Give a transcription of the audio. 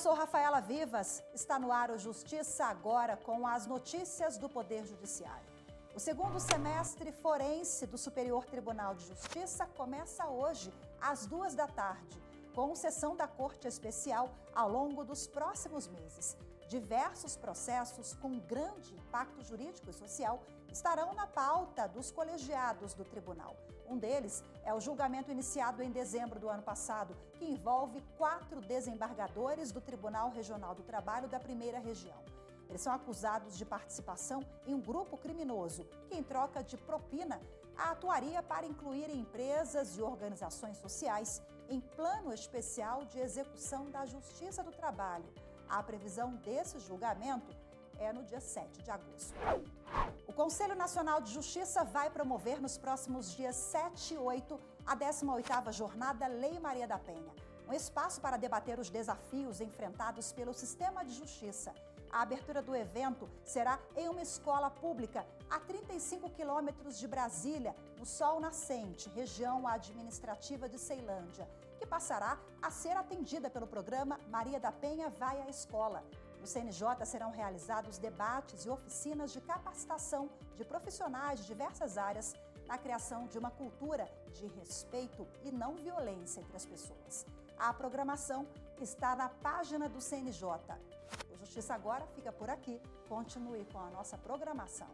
sou Rafaela Vivas. Está no ar o Justiça Agora com as notícias do Poder Judiciário. O segundo semestre forense do Superior Tribunal de Justiça começa hoje, às duas da tarde, com sessão da Corte Especial ao longo dos próximos meses. Diversos processos com grande impacto jurídico e social estarão na pauta dos colegiados do tribunal. Um deles é o julgamento iniciado em dezembro do ano passado, que envolve quatro desembargadores do Tribunal Regional do Trabalho da Primeira Região. Eles são acusados de participação em um grupo criminoso que, em troca de propina, atuaria para incluir empresas e organizações sociais em plano especial de execução da Justiça do Trabalho. A previsão desse julgamento é no dia 7 de agosto. O Conselho Nacional de Justiça vai promover nos próximos dias 7 e 8 a 18ª Jornada Lei Maria da Penha, um espaço para debater os desafios enfrentados pelo sistema de justiça. A abertura do evento será em uma escola pública a 35 quilômetros de Brasília, no Sol Nascente, região administrativa de Ceilândia, que passará a ser atendida pelo programa Maria da Penha Vai à Escola. No CNJ serão realizados debates e oficinas de capacitação de profissionais de diversas áreas na criação de uma cultura de respeito e não violência entre as pessoas. A programação está na página do CNJ. Justiça Agora fica por aqui. Continue com a nossa programação.